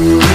you